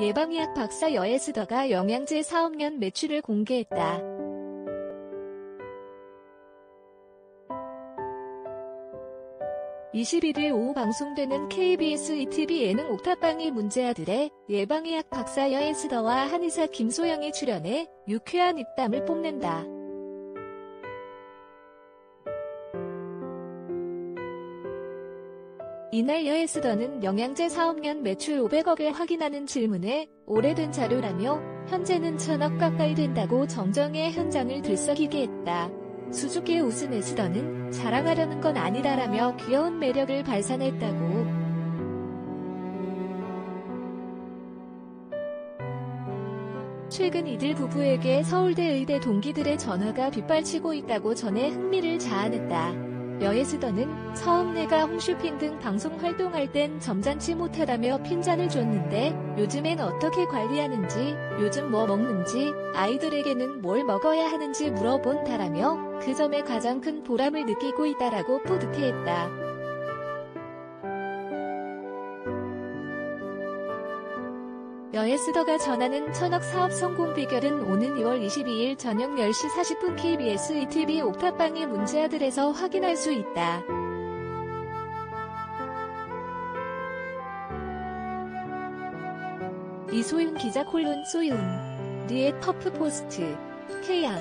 예방의학 박사 여에스더가 영양제 사업년 매출을 공개했다. (21일) 오후 방송되는 KBS ETV 예능 옥탑방의 문제아들의 예방의학 박사 여에스더와 한의사 김소영이 출연해 유쾌한 입담을 뽐낸다. 이날 여에스더는 영양제 사업년 매출 500억을 확인하는 질문에 오래된 자료라며 현재는 천억 가까이 된다고 정정의 현장을 들썩이게 했다. 수줍게 웃은 에스더는 자랑하려는 건 아니다라며 귀여운 매력을 발산했다고. 최근 이들 부부에게 서울대 의대 동기들의 전화가 빗발치고 있다고 전해 흥미를 자아냈다. 여예스더는 처음 내가 홈쇼핑 등 방송 활동할 땐 점잖지 못하다며 핀잔을 줬는데 요즘엔 어떻게 관리하는지, 요즘 뭐 먹는지, 아이들에게는 뭘 먹어야 하는지 물어본다라며 그 점에 가장 큰 보람을 느끼고 있다라고 뿌듯해했다. 여에스더가 전하는 천억 사업 성공 비결은 오는 2월 22일 저녁 10시 40분 KBS ETV 옥탑방의 문제아들에서 확인할 수 있다. 이소윤 기자 콜론 소윤. 리의 터프 포스트. 케야